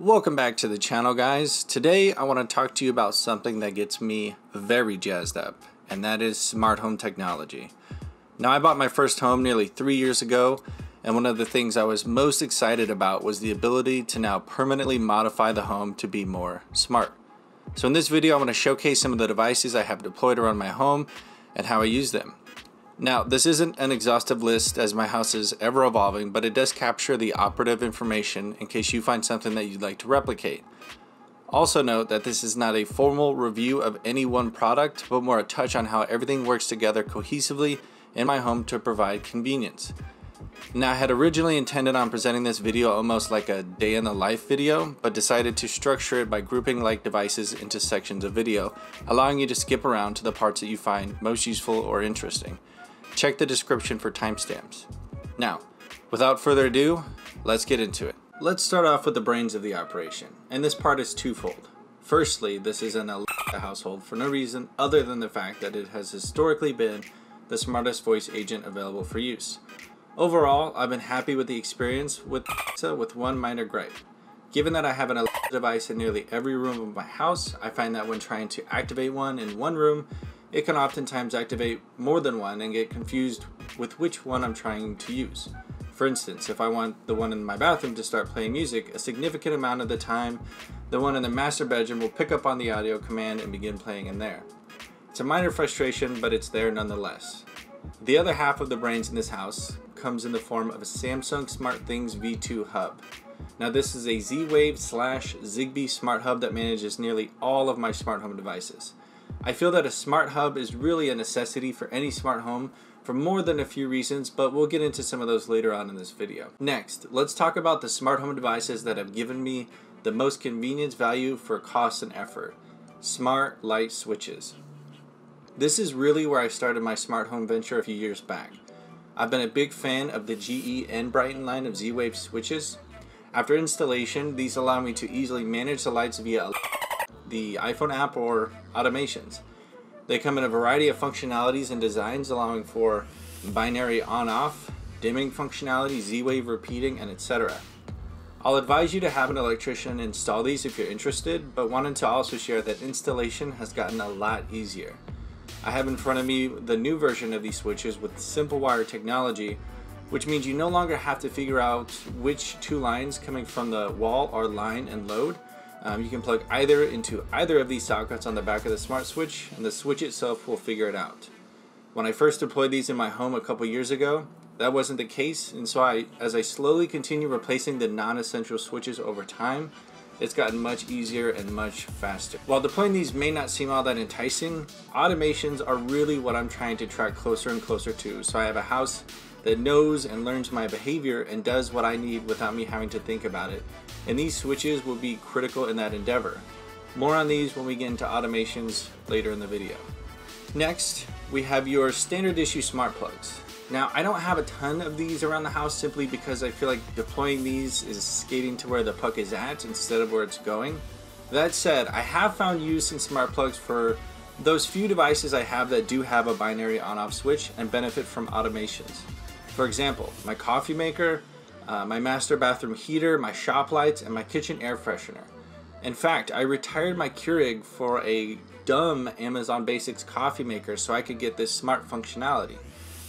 Welcome back to the channel guys. Today I want to talk to you about something that gets me very jazzed up and that is smart home technology. Now I bought my first home nearly three years ago and one of the things I was most excited about was the ability to now permanently modify the home to be more smart. So in this video I want to showcase some of the devices I have deployed around my home and how I use them. Now, this isn't an exhaustive list as my house is ever evolving, but it does capture the operative information in case you find something that you'd like to replicate. Also note that this is not a formal review of any one product, but more a touch on how everything works together cohesively in my home to provide convenience. Now I had originally intended on presenting this video almost like a day in the life video, but decided to structure it by grouping like devices into sections of video, allowing you to skip around to the parts that you find most useful or interesting. Check the description for timestamps. Now, without further ado, let's get into it. Let's start off with the brains of the operation, and this part is twofold. Firstly, this is an Alexa household for no reason other than the fact that it has historically been the smartest voice agent available for use. Overall, I've been happy with the experience with Alexa with one minor gripe. Given that I have an Alexa device in nearly every room of my house, I find that when trying to activate one in one room, it can oftentimes activate more than one and get confused with which one I'm trying to use. For instance, if I want the one in my bathroom to start playing music, a significant amount of the time, the one in the master bedroom will pick up on the audio command and begin playing in there. It's a minor frustration, but it's there nonetheless. The other half of the brains in this house comes in the form of a Samsung SmartThings V2 hub. Now this is a Z-Wave slash Zigbee smart hub that manages nearly all of my smart home devices. I feel that a smart hub is really a necessity for any smart home for more than a few reasons, but we'll get into some of those later on in this video. Next, let's talk about the smart home devices that have given me the most convenience value for cost and effort. Smart light switches. This is really where I started my smart home venture a few years back. I've been a big fan of the GE Enbrighten line of Z-Wave switches. After installation, these allow me to easily manage the lights via the iPhone app or automations. They come in a variety of functionalities and designs allowing for binary on-off, dimming functionality, Z-Wave repeating, and etc. I'll advise you to have an electrician install these if you're interested, but wanted to also share that installation has gotten a lot easier. I have in front of me the new version of these switches with simple wire technology, which means you no longer have to figure out which two lines coming from the wall are line and load, um, you can plug either into either of these sockets on the back of the smart switch and the switch itself will figure it out. When I first deployed these in my home a couple years ago, that wasn't the case and so I, as I slowly continue replacing the non-essential switches over time, it's gotten much easier and much faster. While deploying these may not seem all that enticing, automations are really what I'm trying to track closer and closer to. So I have a house that knows and learns my behavior and does what I need without me having to think about it. And these switches will be critical in that endeavor. More on these when we get into automations later in the video. Next, we have your standard issue smart plugs. Now, I don't have a ton of these around the house simply because I feel like deploying these is skating to where the puck is at instead of where it's going. That said, I have found use in smart plugs for those few devices I have that do have a binary on-off switch and benefit from automations. For example, my coffee maker, uh, my master bathroom heater, my shop lights, and my kitchen air freshener. In fact, I retired my Keurig for a dumb Amazon Basics coffee maker so I could get this smart functionality.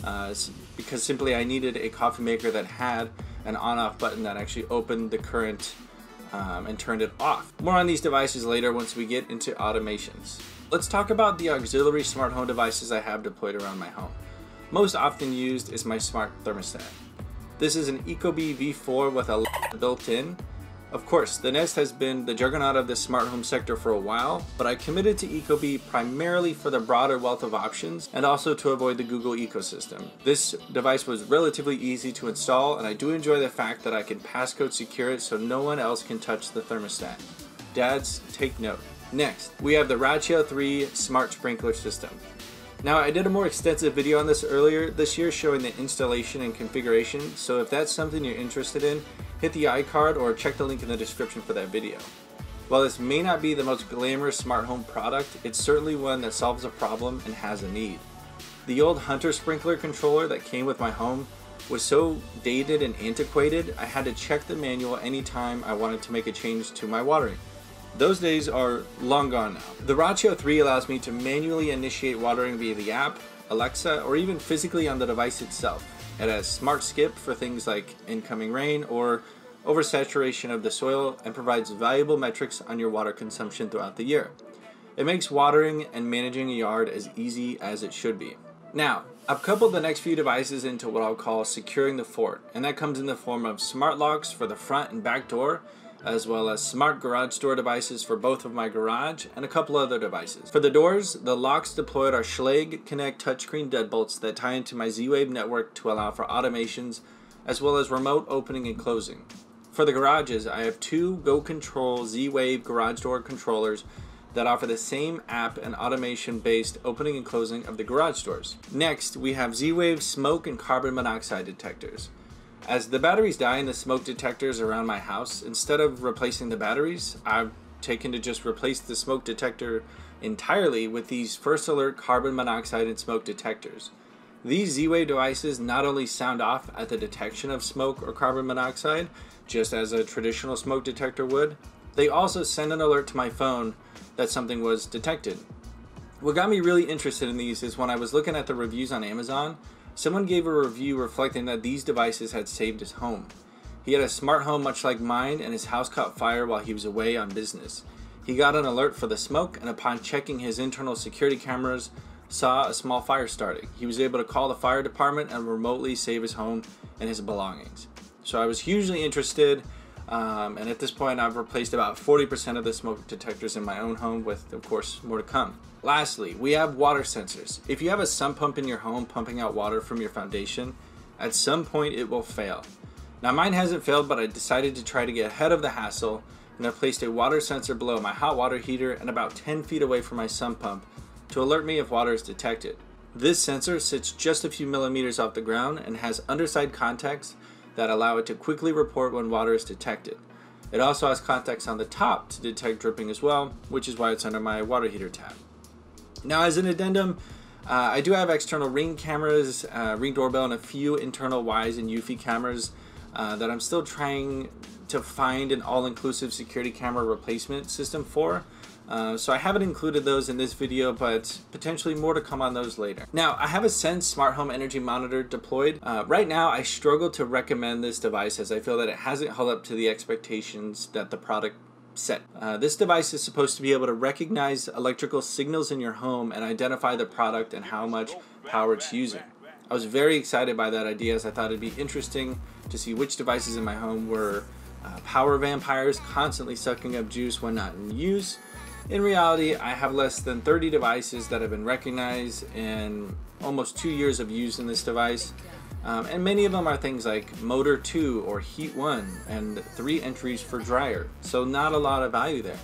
Uh, because simply I needed a coffee maker that had an on-off button that actually opened the current um, and turned it off. More on these devices later once we get into automations. Let's talk about the auxiliary smart home devices I have deployed around my home. Most often used is my smart thermostat. This is an Ecobee V4 with a built in. Of course, the Nest has been the juggernaut of the smart home sector for a while, but I committed to Ecobee primarily for the broader wealth of options and also to avoid the Google ecosystem. This device was relatively easy to install and I do enjoy the fact that I can passcode secure it so no one else can touch the thermostat. Dads, take note. Next, we have the Rachio 3 Smart Sprinkler System. Now I did a more extensive video on this earlier this year showing the installation and configuration, so if that's something you're interested in, hit the iCard or check the link in the description for that video. While this may not be the most glamorous smart home product, it's certainly one that solves a problem and has a need. The old Hunter sprinkler controller that came with my home was so dated and antiquated, I had to check the manual anytime I wanted to make a change to my watering. Those days are long gone now. The Rachio 3 allows me to manually initiate watering via the app, Alexa, or even physically on the device itself. It has smart skip for things like incoming rain or oversaturation of the soil and provides valuable metrics on your water consumption throughout the year. It makes watering and managing a yard as easy as it should be. Now, I've coupled the next few devices into what I'll call securing the fort, and that comes in the form of smart locks for the front and back door, as well as smart garage door devices for both of my garage and a couple other devices. For the doors, the locks deployed are Schlage Connect touchscreen deadbolts that tie into my Z-Wave network to allow for automations, as well as remote opening and closing. For the garages, I have two GoControl Z-Wave garage door controllers that offer the same app and automation based opening and closing of the garage doors. Next, we have Z-Wave smoke and carbon monoxide detectors. As the batteries die in the smoke detectors around my house, instead of replacing the batteries, I've taken to just replace the smoke detector entirely with these First Alert carbon monoxide and smoke detectors. These Z-Wave devices not only sound off at the detection of smoke or carbon monoxide, just as a traditional smoke detector would, they also send an alert to my phone that something was detected. What got me really interested in these is when I was looking at the reviews on Amazon, someone gave a review reflecting that these devices had saved his home. He had a smart home much like mine, and his house caught fire while he was away on business. He got an alert for the smoke, and upon checking his internal security cameras, saw a small fire starting. He was able to call the fire department and remotely save his home and his belongings. So I was hugely interested um, and at this point, I've replaced about 40% of the smoke detectors in my own home, with, of course, more to come. Lastly, we have water sensors. If you have a sump pump in your home pumping out water from your foundation, at some point it will fail. Now, mine hasn't failed, but I decided to try to get ahead of the hassle and I placed a water sensor below my hot water heater and about 10 feet away from my sump pump to alert me if water is detected. This sensor sits just a few millimeters off the ground and has underside contacts that allow it to quickly report when water is detected. It also has contacts on the top to detect dripping as well, which is why it's under my water heater tab. Now, as an addendum, uh, I do have external ring cameras, uh, ring doorbell, and a few internal Wyze and Eufy cameras uh, that I'm still trying to find an all-inclusive security camera replacement system for. Uh, so I haven't included those in this video, but potentially more to come on those later. Now, I have a Sense Smart Home Energy Monitor deployed. Uh, right now, I struggle to recommend this device as I feel that it hasn't held up to the expectations that the product set. Uh, this device is supposed to be able to recognize electrical signals in your home and identify the product and how much power it's using. I was very excited by that idea as I thought it'd be interesting to see which devices in my home were uh, power vampires constantly sucking up juice when not in use in reality, I have less than 30 devices that have been recognized in almost two years of using this device. Um, and many of them are things like motor 2 or heat 1 and three entries for dryer. So not a lot of value there.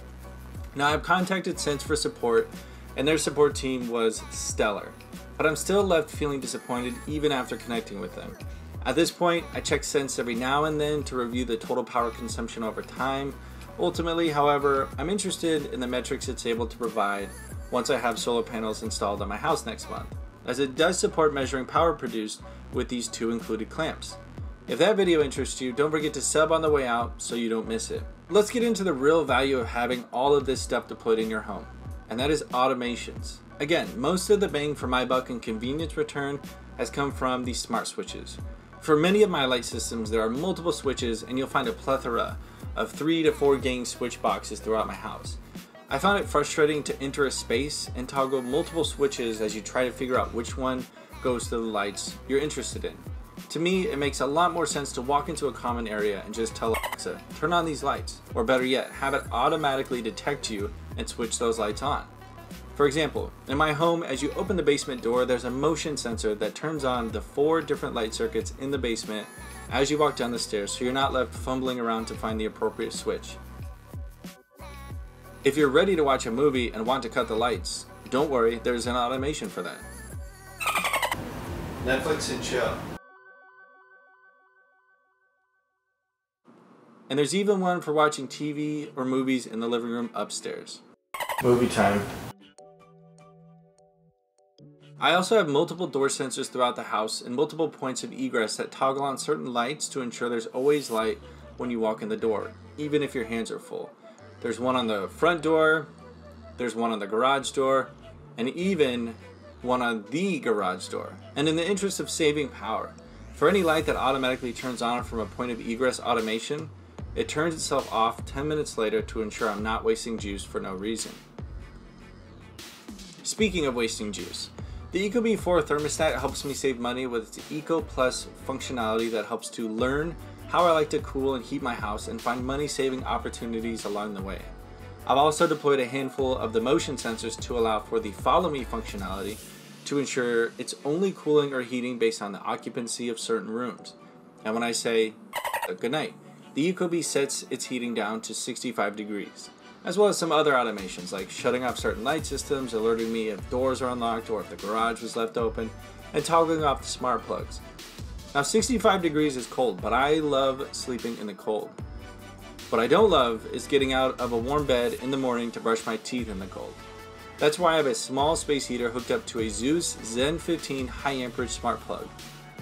Now I've contacted Sense for support and their support team was stellar. But I'm still left feeling disappointed even after connecting with them. At this point, I check Sense every now and then to review the total power consumption over time Ultimately, however, I'm interested in the metrics it's able to provide once I have solar panels installed on my house next month, as it does support measuring power produced with these two included clamps. If that video interests you, don't forget to sub on the way out so you don't miss it. Let's get into the real value of having all of this stuff deployed in your home, and that is automations. Again, most of the bang for my buck and convenience return has come from these smart switches. For many of my light systems, there are multiple switches and you'll find a plethora of three to four gang switch boxes throughout my house. I found it frustrating to enter a space and toggle multiple switches as you try to figure out which one goes to the lights you're interested in. To me, it makes a lot more sense to walk into a common area and just tell Alexa, turn on these lights, or better yet, have it automatically detect you and switch those lights on. For example, in my home, as you open the basement door, there's a motion sensor that turns on the four different light circuits in the basement as you walk down the stairs so you're not left fumbling around to find the appropriate switch. If you're ready to watch a movie and want to cut the lights, don't worry, there's an automation for that. Netflix and chill. And there's even one for watching TV or movies in the living room upstairs. Movie time. I also have multiple door sensors throughout the house and multiple points of egress that toggle on certain lights to ensure there's always light when you walk in the door, even if your hands are full. There's one on the front door, there's one on the garage door, and even one on the garage door. And in the interest of saving power, for any light that automatically turns on from a point of egress automation, it turns itself off 10 minutes later to ensure I'm not wasting juice for no reason. Speaking of wasting juice, the Ecobee 4 thermostat helps me save money with its Eco Plus functionality that helps to learn how I like to cool and heat my house and find money saving opportunities along the way. I've also deployed a handful of the motion sensors to allow for the follow me functionality to ensure it's only cooling or heating based on the occupancy of certain rooms. And when I say uh, good night, the Ecobee sets its heating down to 65 degrees, as well as some other automations like shutting off certain light systems, alerting me if doors are unlocked or if the garage was left open, and toggling off the smart plugs. Now 65 degrees is cold, but I love sleeping in the cold. What I don't love is getting out of a warm bed in the morning to brush my teeth in the cold. That's why I have a small space heater hooked up to a Zooz Zen 15 high amperage smart plug.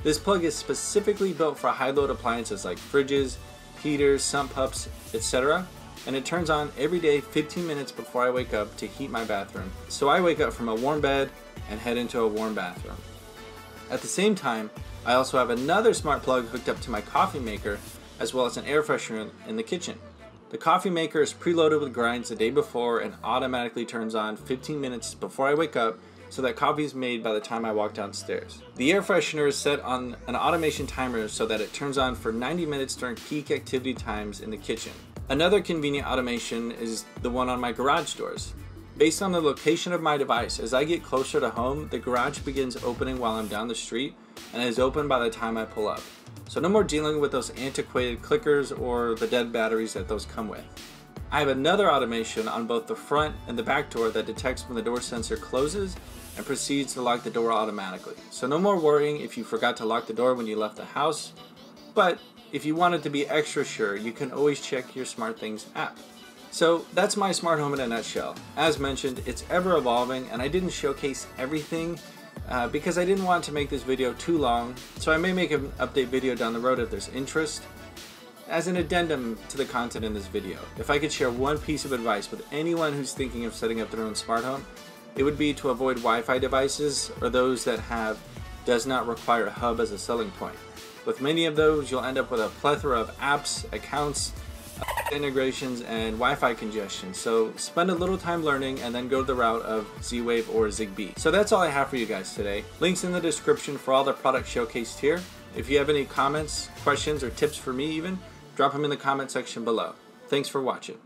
This plug is specifically built for high load appliances like fridges, heaters, sump pumps, etc. And it turns on every day 15 minutes before I wake up to heat my bathroom. So I wake up from a warm bed and head into a warm bathroom. At the same time, I also have another smart plug hooked up to my coffee maker as well as an air freshener in the kitchen. The coffee maker is preloaded with grinds the day before and automatically turns on 15 minutes before I wake up so that coffee is made by the time I walk downstairs. The air freshener is set on an automation timer so that it turns on for 90 minutes during peak activity times in the kitchen. Another convenient automation is the one on my garage doors. Based on the location of my device, as I get closer to home, the garage begins opening while I'm down the street and is open by the time I pull up. So no more dealing with those antiquated clickers or the dead batteries that those come with. I have another automation on both the front and the back door that detects when the door sensor closes and proceeds to lock the door automatically. So no more worrying if you forgot to lock the door when you left the house, but if you wanted to be extra sure, you can always check your SmartThings app. So that's my smart home in a nutshell. As mentioned, it's ever evolving and I didn't showcase everything uh, because I didn't want to make this video too long, so I may make an update video down the road if there's interest. As an addendum to the content in this video, if I could share one piece of advice with anyone who's thinking of setting up their own smart home, it would be to avoid Wi-Fi devices or those that have does not require a hub as a selling point. With many of those, you'll end up with a plethora of apps, accounts, integrations and Wi-Fi congestion. So spend a little time learning and then go the route of Z-Wave or ZigBee. So that's all I have for you guys today. Links in the description for all the products showcased here. If you have any comments, questions, or tips for me even, drop them in the comment section below. Thanks for watching.